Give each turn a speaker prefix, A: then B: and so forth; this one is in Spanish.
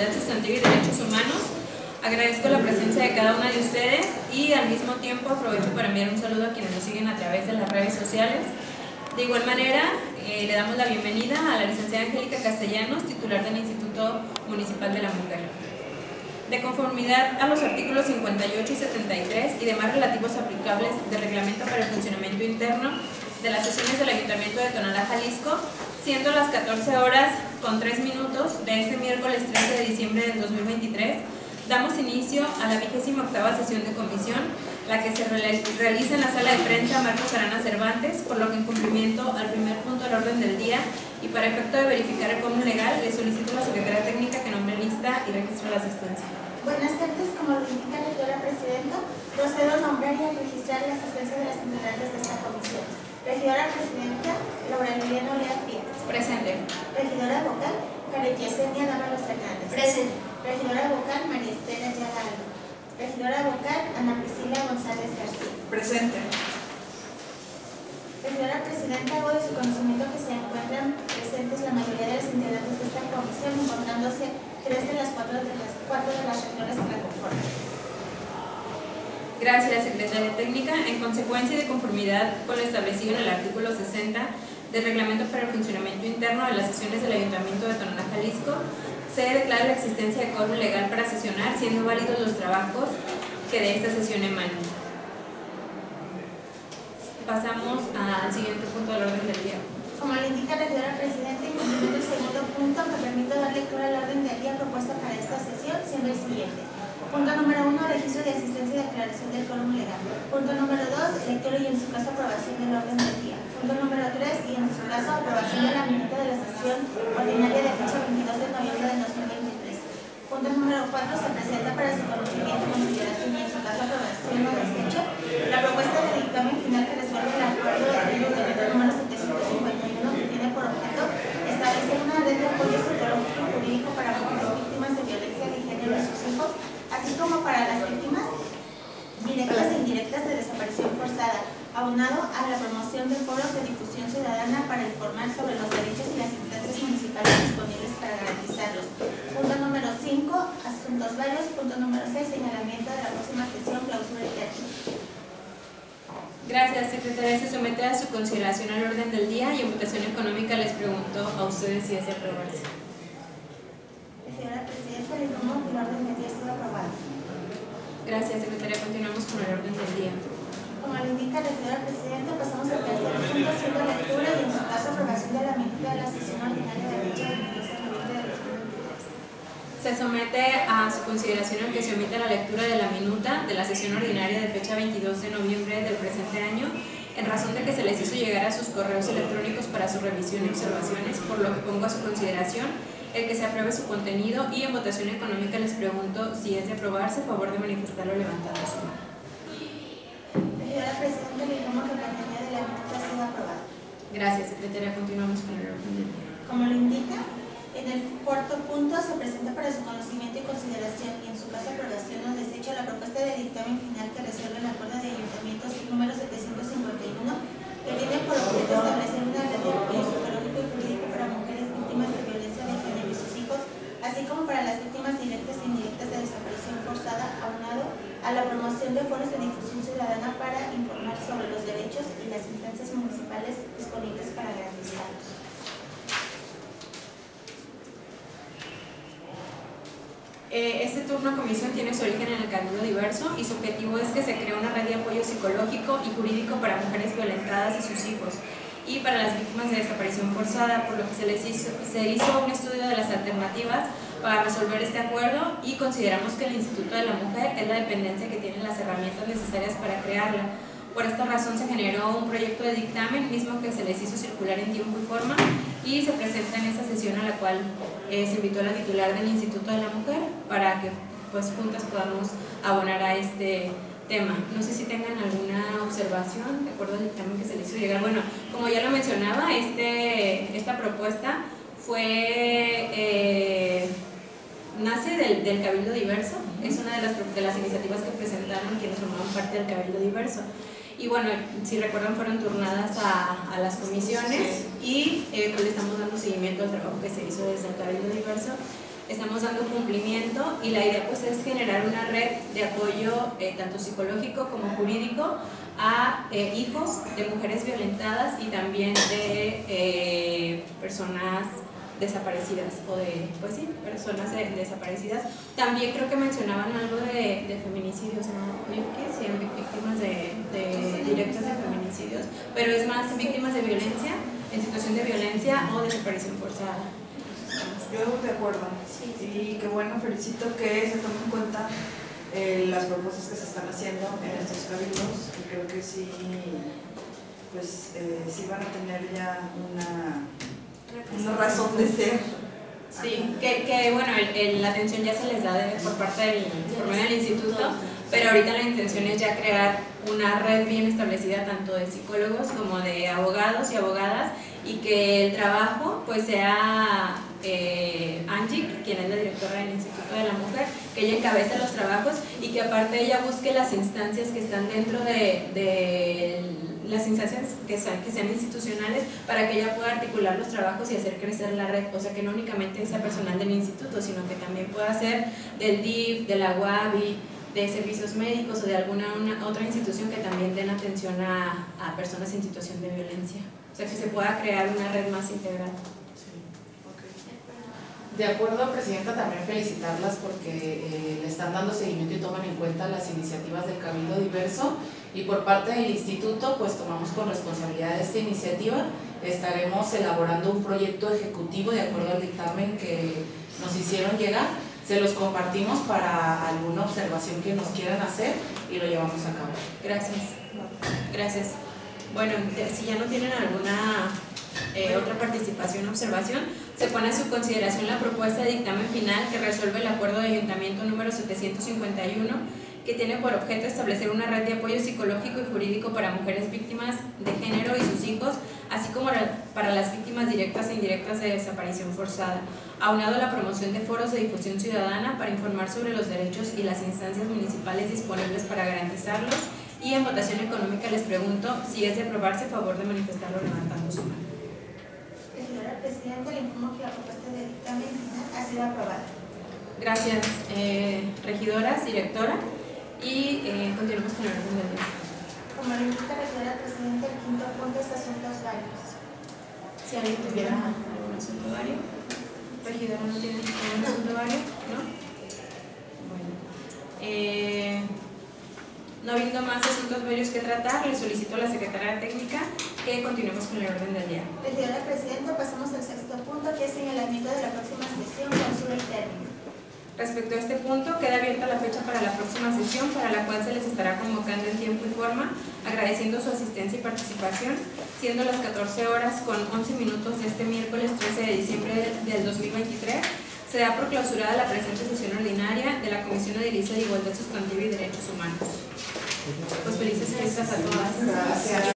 A: Igualdad Sustantiva y Derechos Humanos. Agradezco la presencia de cada una de ustedes y al mismo tiempo aprovecho para enviar un saludo a quienes nos siguen a través de las redes sociales. De igual manera, eh, le damos la bienvenida a la licenciada Angélica Castellanos, titular del Instituto Municipal de la Mujer. De conformidad a los artículos 58 y 73 y demás relativos aplicables del Reglamento para el Funcionamiento Interno de las sesiones del Ayuntamiento de Tonalá, Jalisco, siendo las 14 horas con 3 minutos de este miércoles 13 de diciembre del 2023, damos inicio a la 28 sesión de comisión la que se realiza en la sala de prensa Marcos Arana Cervantes, por lo que en cumplimiento al primer punto del orden del día y para efecto de verificar el común legal, le solicito a la Secretaría Técnica que nombre lista y registre la asistencia.
B: Buenas tardes, como lo indica la doctora Presidenta, procedo a nombrar y a registrar la asistencia de las integrantes de esta comisión. Regidora Presidenta, Laura Liliana Olea.
A: Presente.
B: Regidora Vocal, María Yesenia Dávalos Fernández.
C: Presente.
B: Regidora Vocal, María Estela Yagallo. Regidora vocal, Ana Priscila González García.
C: Presente.
B: Regidora Presidenta, hago de su conocimiento que se encuentran presentes la mayoría de los integrantes de esta comisión, encontrándose tres de las cuatro de las, cuatro de las que la conforman.
A: Gracias, Secretaria Técnica. En consecuencia y de conformidad con lo establecido en el artículo 60 del Reglamento para el Funcionamiento Interno de las sesiones del Ayuntamiento de Tonalá, Jalisco, se declara la existencia de quórum legal para sesionar, siendo válidos los trabajos que de esta sesión emanen. Pasamos al siguiente punto del orden del día.
B: Como le indica la señora Presidenta, del segundo punto, me permito dar lectura al orden del día propuesta para esta sesión, siendo el siguiente. Punto número uno, registro de asistencia y declaración del quórum legal. Punto número dos, lectura y en su caso aprobación del orden del día. Punto número tres, y en su caso aprobación de la minuta de la sesión ordinaria de fecha 22 de noviembre de 2023. Punto número cuatro, se presenta para su conocimiento, consideración y en su caso aprobación o desecho la propuesta de dictamen final que resuelve el acuerdo de ayuntamiento número 751 que tiene por objeto establecer una red de apoyo psicológico jurídico para mujeres víctimas de violencia de género y sus hijos así como para las víctimas directas e indirectas de desaparición forzada, aunado a la promoción de foros de difusión ciudadana para informar sobre los derechos y las instancias municipales disponibles para garantizarlos. Punto número 5, asuntos varios. Punto número 6, señalamiento de la próxima sesión, clausura y.
A: Gracias, secretaria. Se somete a su consideración al orden del día y en votación económica les pregunto a ustedes si desea aprobarse.
B: Señora Presidenta, le informo que el orden del día ha sido aprobado.
A: Gracias, secretaria. Continuamos con el orden del día.
B: Como le indica la señora Presidenta, pasamos al tercer punto, haciendo lectura y en su caso aprobación de la minuta de la sesión ordinaria de fecha 22 de noviembre de 2023.
A: Se somete a su consideración el que se omita la lectura de la minuta de la sesión ordinaria de fecha 22 de noviembre del presente año, en razón de que se les hizo llegar a sus correos electrónicos para su revisión y observaciones, por lo que pongo a su consideración el que se apruebe su contenido y en votación económica les pregunto si es de aprobarse, favor de manifestarlo levantando su mano.
B: Que el contenido de la minuta sido aprobado.
A: Gracias, secretaria. Continuamos con el orden del día.
B: Como lo indica, en el cuarto punto se presenta para su conocimiento y consideración y en su caso aprobación o desecho la propuesta de dictamen final que resuelve el acuerdo de ayuntamientos número 751 que tiene por objeto establecer una red de apoyo psicológico y jurídico para mujeres víctimas de violencia de género y sus hijos, así como para las víctimas directas e indirectas de desaparición forzada, aunado a la promoción de foros de difusión ciudadana para informar sobre los derechos y las instancias municipales para garantizarlos.
A: Eh, Este turno comisión tiene su origen en el Cabildo Diverso y su objetivo es que se cree una red de apoyo psicológico y jurídico para mujeres violentadas y sus hijos y para las víctimas de desaparición forzada, por lo que se les hizo, se hizo un estudio de las alternativas para resolver este acuerdo y consideramos que el Instituto de la Mujer es la dependencia que tiene las herramientas necesarias para crearla. Por esta razón se generó un proyecto de dictamen mismo que se les hizo circular en tiempo y forma y se presenta en esta sesión a la cual eh, se invitó a la titular del Instituto de la Mujer para que pues juntas podamos abonar a este tema. No sé si tengan alguna observación de acuerdo al dictamen que se les hizo llegar. Bueno, como ya lo mencionaba, este, esta propuesta fue eh, nace del, Cabildo Diverso, es una de las, de las iniciativas que presentaron quienes formaban parte del Cabildo Diverso. Y bueno, si recuerdan, fueron turnadas a, a las comisiones y eh, pues le estamos dando seguimiento al trabajo que se hizo desde el Cabildo Diverso estamos dando cumplimiento y la idea pues es generar una red de apoyo eh, tanto psicológico como jurídico a eh, hijos de mujeres violentadas y también de personas desaparecidas o de, pues sí, personas desaparecidas. También creo que mencionaban algo de, feminicidios, ¿no? Que sí, víctimas de, de directas de feminicidios, pero es más víctimas de violencia, en situación de violencia o desaparición forzada.
C: Yo de acuerdo. Y qué bueno, felicito que se tomen en cuenta eh, las propuestas que se están haciendo en estos cabildos y creo que sí, pues eh, sí van a tener ya una una razón de ser.
A: Sí, que, que bueno, el, la atención ya se les da por parte del, por del instituto, pero ahorita la intención es ya crear una red bien establecida tanto de psicólogos como de abogados y abogadas y que el trabajo pues sea eh, Angie, quien es la directora del Instituto de la Mujer, que ella encabece los trabajos y que aparte ella busque las instancias que están dentro de, de las instancias que sean, que sean institucionales para que ella pueda articular los trabajos y hacer crecer la red, o sea que no únicamente sea personal del instituto, sino que también pueda ser del DIF, de la UABI, de servicios médicos o de alguna otra institución que también den atención a, a, personas en situación de violencia. O sea que se pueda crear una red más integral.
D: De acuerdo, Presidenta, también felicitarlas porque eh, le están dando seguimiento y toman en cuenta las iniciativas del Cabildo Diverso y por parte del Instituto pues tomamos con responsabilidad esta iniciativa. Estaremos elaborando un proyecto ejecutivo de acuerdo al dictamen que nos hicieron llegar. Se los compartimos para alguna observación que nos quieran hacer y lo llevamos a cabo.
A: Gracias. Gracias. Bueno, si ya no tienen alguna eh, otra participación o observación, se pone a su consideración la propuesta de dictamen final que resuelve el acuerdo de ayuntamiento número 751 que tiene por objeto establecer una red de apoyo psicológico y jurídico para mujeres víctimas de género y sus hijos, así como para las víctimas directas e indirectas de desaparición forzada, aunado a la promoción de foros de difusión ciudadana para informar sobre los derechos y las instancias municipales disponibles para garantizarlos, y en votación económica les pregunto si es de aprobarse a favor de manifestarlo levantando su mano.
B: Presidente, le informo que la propuesta de dictamen ha sido aprobada.
A: Gracias, eh, regidoras, directora, y eh, continuamos con el orden del día.
B: Como le indica la regidora Presidente, el quinto punto es asuntos varios.
A: Si alguien tuviera algún asunto vario, regidora no tiene ningún asunto vario, ¿no? Bueno. Eh, no habiendo más asuntos varios que tratar, le solicito a la secretaria técnica que continuemos con el orden del día.
B: Regidora Presidenta, pasamos al sexto punto, que es señalamiento de la próxima sesión, clausura y término.
A: Respecto a este punto, queda abierta la fecha para la próxima sesión, para la cual se les estará convocando en tiempo y forma, agradeciendo su asistencia y participación, siendo las 14 horas con 11 minutos de este miércoles 13 de diciembre del 2023, se da por clausurada la presente sesión ordinaria de la Comisión de Edilicia de Igualdad Sustantiva y Derechos Humanos. Pues felices fiestas a todas.
C: Gracias.